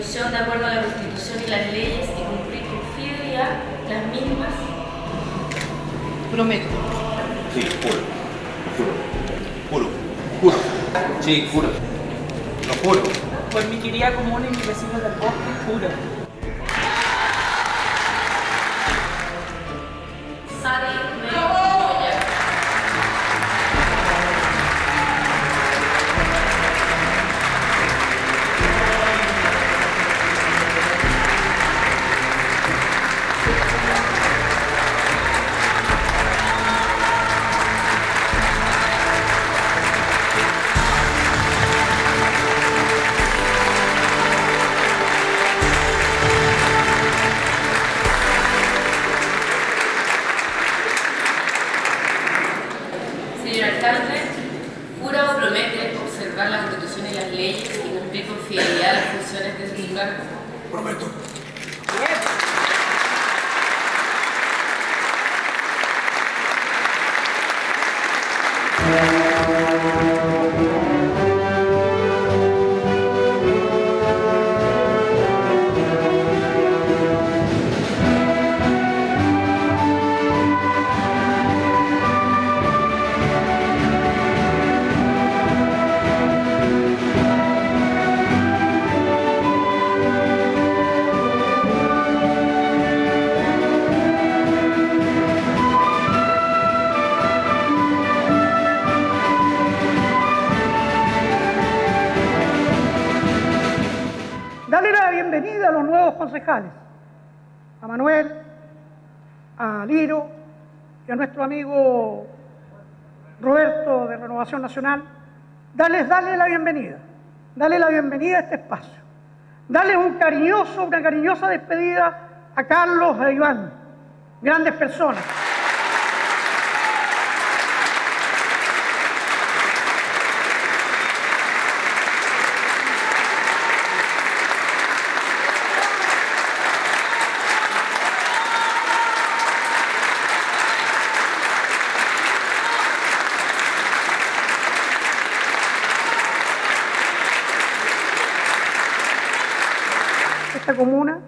de acuerdo a la Constitución y las leyes y cumplir con fidelidad las mismas. Prometo. Sí, juro. Juro. Juro. Juro. Sí, juro. Lo juro. Por mi querida comuna y mis vecinos del bosque, juro. Alcalde, jura o promete observar la Constitución y las leyes y cumplir con fidelidad las funciones de su cargo. Prometo. Bienvenida a los nuevos concejales, a Manuel, a Liro y a nuestro amigo Roberto de Renovación Nacional. Darles, darle la bienvenida, darle la bienvenida a este espacio. Darles un cariñoso, una cariñosa despedida a Carlos e Iván, grandes personas. Comuna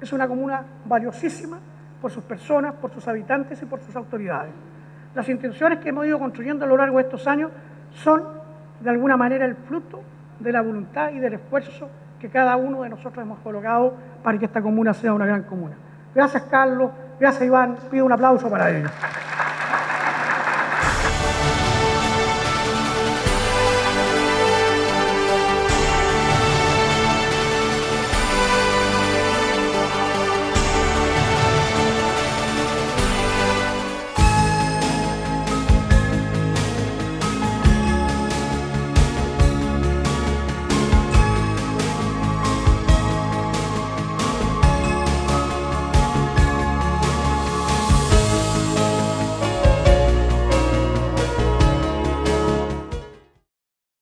es una comuna valiosísima por sus personas, por sus habitantes y por sus autoridades. Las intenciones que hemos ido construyendo a lo largo de estos años son, de alguna manera, el fruto de la voluntad y del esfuerzo que cada uno de nosotros hemos colocado para que esta comuna sea una gran comuna. Gracias, Carlos. Gracias, Iván. Pido un aplauso para ellos.